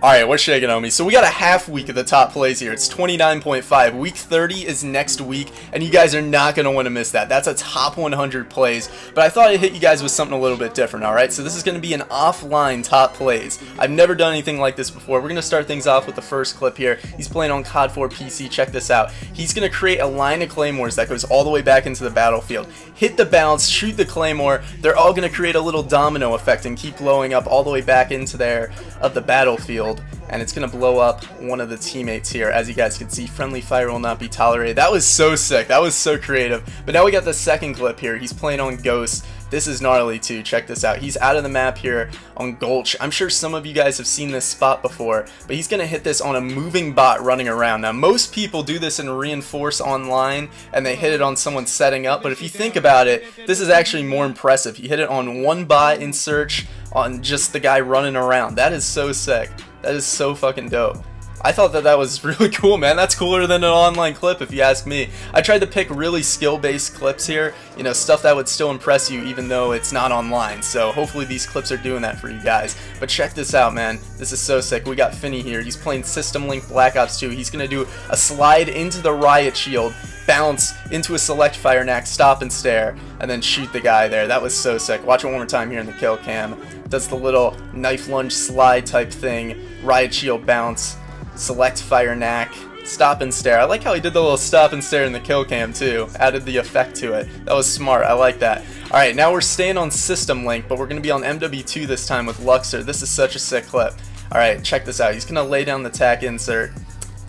Alright, what's shaking on me? So we got a half week of the top plays here. It's 29.5. Week 30 is next week, and you guys are not going to want to miss that. That's a top 100 plays, but I thought I'd hit you guys with something a little bit different, alright? So this is going to be an offline top plays. I've never done anything like this before. We're going to start things off with the first clip here. He's playing on COD 4 PC. Check this out. He's going to create a line of claymores that goes all the way back into the battlefield. Hit the bounce, shoot the claymore. They're all going to create a little domino effect and keep blowing up all the way back into there of the battlefield world and it's gonna blow up one of the teammates here. As you guys can see friendly fire will not be tolerated. That was so sick. That was so creative. But now we got the second clip here. He's playing on ghost. This is gnarly too. Check this out. He's out of the map here on Gulch. I'm sure some of you guys have seen this spot before but he's gonna hit this on a moving bot running around. Now most people do this in reinforce online and they hit it on someone setting up but if you think about it this is actually more impressive. He hit it on one bot in search on just the guy running around. That is so sick. That is so fucking dope. I thought that that was really cool, man. That's cooler than an online clip, if you ask me. I tried to pick really skill-based clips here, you know, stuff that would still impress you even though it's not online. So hopefully these clips are doing that for you guys. But check this out, man. This is so sick. We got Finny here. He's playing System Link Black Ops 2. He's going to do a slide into the riot shield, bounce into a select fire nac, stop and stare, and then shoot the guy there. That was so sick. Watch it one more time here in the kill cam. Does the little knife lunge slide type thing, riot shield bounce, select fire nac, stop and stare. I like how he did the little stop and stare in the kill cam too. Added the effect to it. That was smart. I like that. Alright, now we're staying on System Link, but we're going to be on MW2 this time with Luxqr. This is such a sick clip. Alright, check this out. He's going to lay down the tac insert.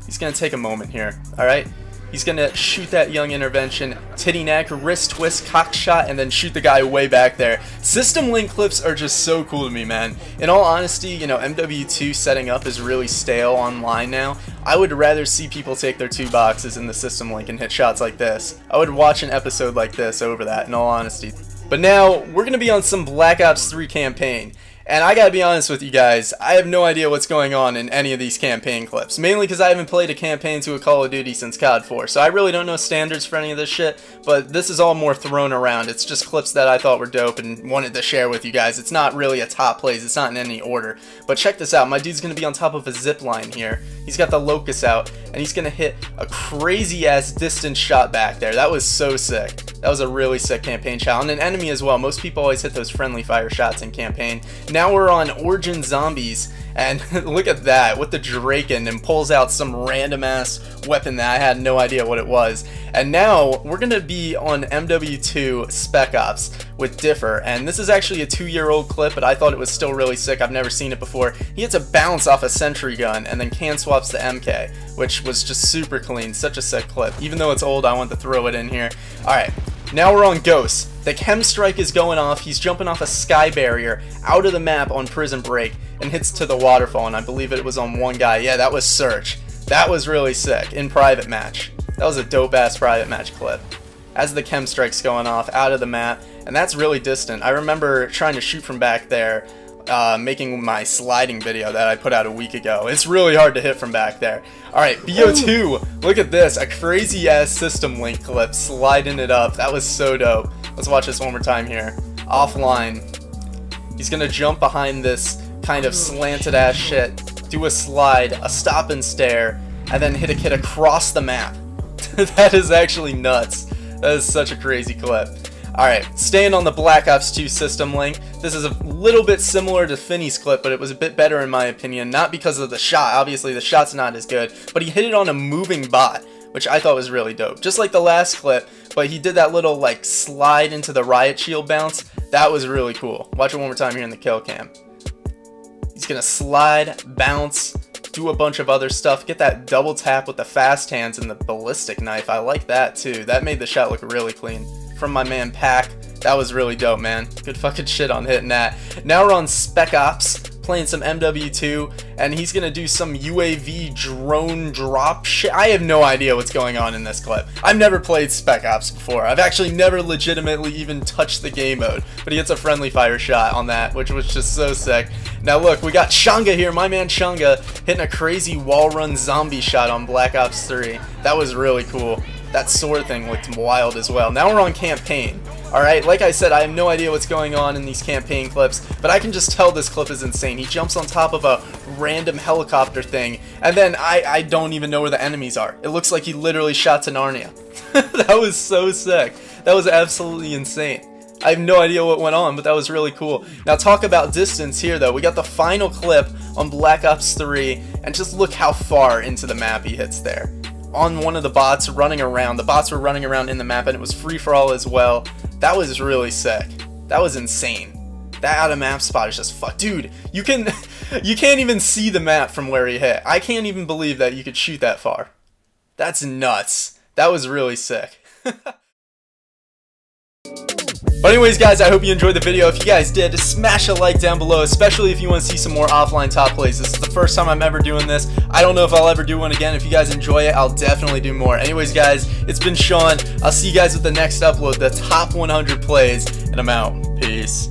He's going to take a moment here. Alright, He's gonna shoot that young intervention, titty neck, wrist twist, cock shot, and then shoot the guy way back there. System link clips are just so cool to me, man. In all honesty, you know, MW2 setting up is really stale online now. I would rather see people take their two boxes in the system link and hit shots like this. I would watch an episode like this over that, in all honesty. But now, we're gonna be on some Black Ops 3 campaign. And I gotta be honest with you guys, I have no idea what's going on in any of these campaign clips. Mainly because I haven't played a campaign to a Call of Duty since COD 4, so I really don't know standards for any of this shit, but this is all more thrown around. It's just clips that I thought were dope and wanted to share with you guys. It's not really a top plays, it's not in any order. But check this out, my dude's gonna be on top of a zip line here. He's got the locus out, and he's gonna hit a crazy ass distance shot back there. That was so sick. That was a really sick campaign shot. And an enemy as well. Most people always hit those friendly fire shots in campaign. Now we're on Origin Zombies, and look at that, with the Drakon, and pulls out some random ass weapon that I had no idea what it was. And now we're gonna be on MW2 Spec Ops with Differ, and this is actually a two-year-old clip, but I thought it was still really sick. I've never seen it before. He hits a bounce off a sentry gun, and then can swaps the MK, which was just super clean. Such a sick clip. Even though it's old, I want to throw it in here. All right, now we're on Ghost. The chem strike is going off. He's jumping off a sky barrier out of the map on Prison Break and hits to the waterfall. And I believe it was on one guy. Yeah, that was Search. That was really sick in private match. That was a dope ass private match clip. As the chem strike's going off out of the map, and that's really distant. I remember trying to shoot from back there uh, making my sliding video that I put out a week ago. It's really hard to hit from back there. Alright, BO2, look at this, a crazy ass system link clip, sliding it up. That was so dope. Let's watch this one more time here. Offline. He's gonna jump behind this kind of slanted ass shit, do a slide, a stop and stare, and then hit a kid across the map. that is actually nuts. That is such a crazy clip. Alright, staying on the Black Ops 2 system link, this is a little bit similar to Finny's clip, but it was a bit better in my opinion, not because of the shot, obviously the shot's not as good, but he hit it on a moving bot, which I thought was really dope. Just like the last clip, but he did that little like slide into the riot shield bounce, that was really cool. Watch it one more time here in the kill cam. He's gonna slide, bounce, do a bunch of other stuff, get that double tap with the fast hands and the ballistic knife, I like that too, that made the shot look really clean from my man Pak. That was really dope, man. Good fucking shit on hitting that. Now we're on Spec Ops, playing some MW2, and he's gonna do some UAV drone drop shit. I have no idea what's going on in this clip. I've never played Spec Ops before. I've actually never legitimately even touched the game mode, but he gets a friendly fire shot on that, which was just so sick. Now look, we got Changa here, my man Changa, hitting a crazy wall run zombie shot on Black Ops 3. That was really cool. That sword thing looked wild as well. Now we're on campaign. Alright, like I said, I have no idea what's going on in these campaign clips, but I can just tell this clip is insane. He jumps on top of a random helicopter thing, and then I, I don't even know where the enemies are. It looks like he literally shot to Narnia. that was so sick. That was absolutely insane. I have no idea what went on, but that was really cool. Now talk about distance here though. We got the final clip on Black Ops 3, and just look how far into the map he hits there. On one of the bots running around. The bots were running around in the map, and it was free for all as well. That was really sick. That was insane. That out of map spot is just fuck. Dude, you can, you can't even see the map from where he hit. I can't even believe that you could shoot that far. That's nuts. That was really sick. But anyways guys, I hope you enjoyed the video. If you guys did, smash a like down below, especially if you want to see some more offline top plays. This is the first time I'm ever doing this. I don't know if I'll ever do one again. If you guys enjoy it, I'll definitely do more. Anyways guys, it's been Shawn. I'll see you guys with the next upload, the top 100 plays, and I'm out. Peace.